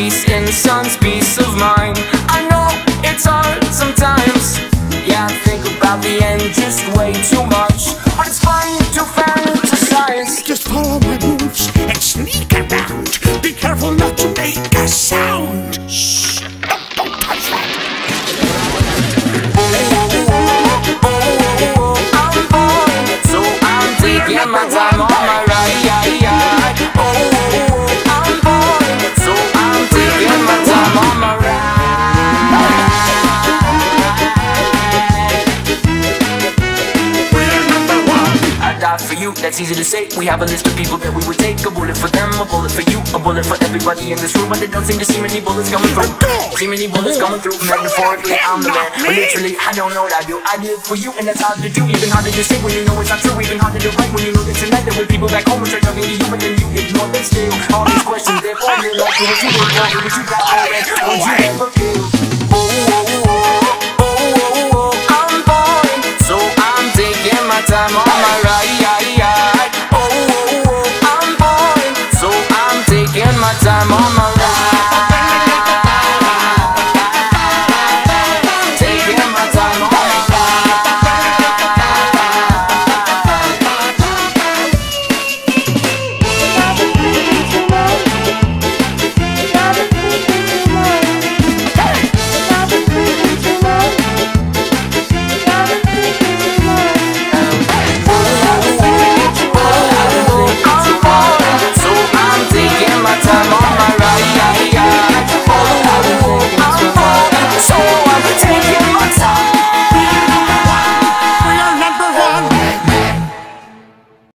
peace, in son's peace of mind. I know it's hard. die for you. That's easy to say. We have a list of people that we would take. A bullet for them, a bullet for you, a bullet for everybody in this room. But it don't seem to see many bullets coming through. See many bullets coming through. Metaphorically, I'm the man. But literally, I don't know what I do. I live for you, and that's hard to do. Even harder to say when you know it's not true. Even harder to write when you know that tonight there were people back home and try talking to you, but then you ignore them still. All these questions, they're all your life. What you did, what you got, all that. You ever feel? Oh, oh, oh, oh, oh, oh, oh, I'm falling. my time on my